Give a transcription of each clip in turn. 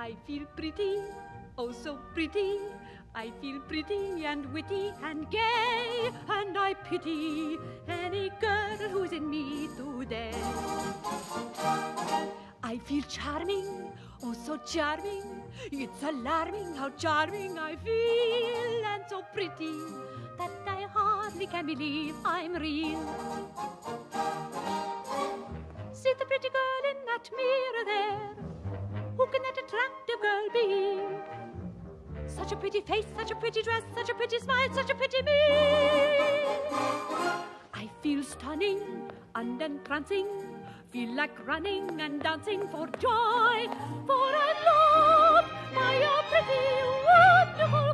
I feel pretty, oh so pretty. I feel pretty and witty and gay, and I pity any girl who's in me today. I feel charming, oh so charming. It's alarming how charming I feel, and so pretty that I hardly can believe I'm real. See the pretty girl in that mirror there. Who can that? Such a pretty face, such a pretty dress, such a pretty smile, such a pretty me. I feel stunning and entrancing, feel like running and dancing for joy, for I love my pretty, wonderful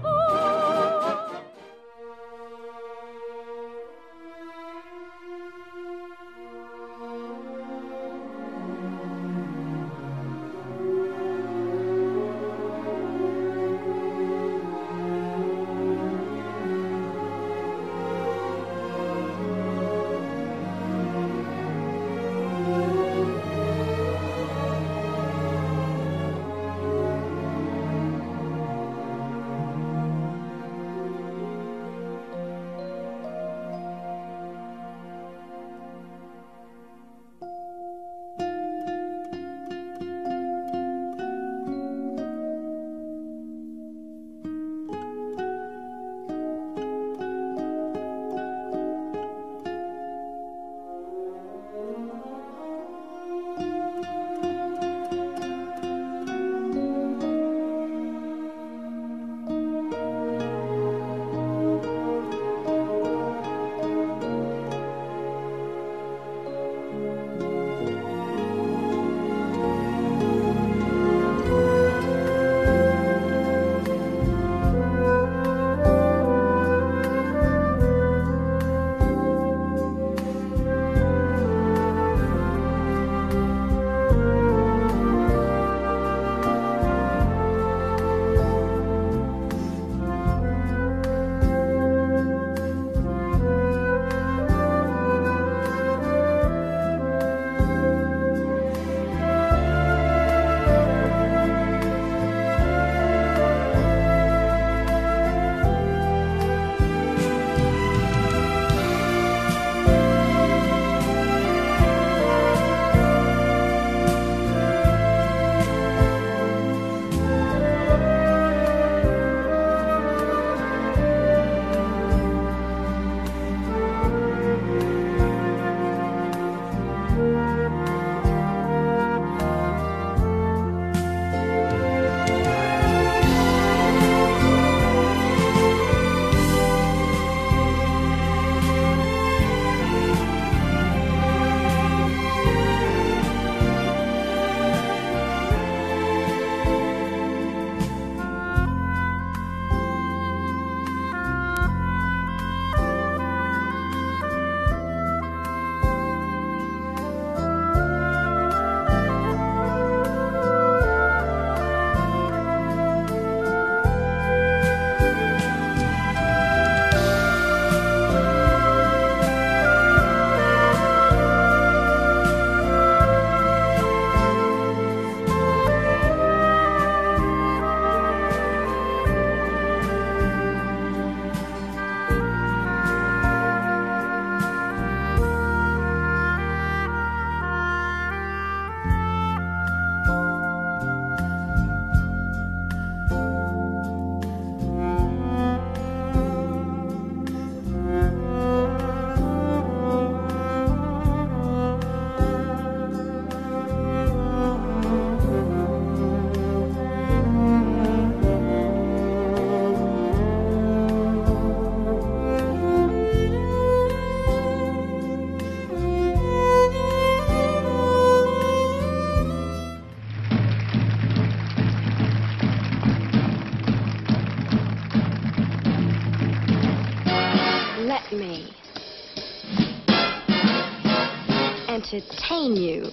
entertain you.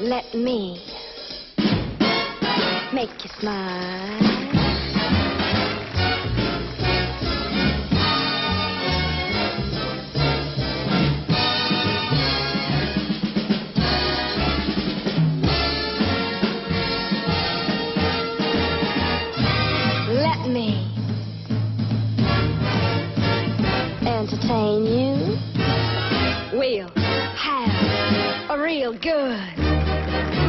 Let me make you smile. have a real good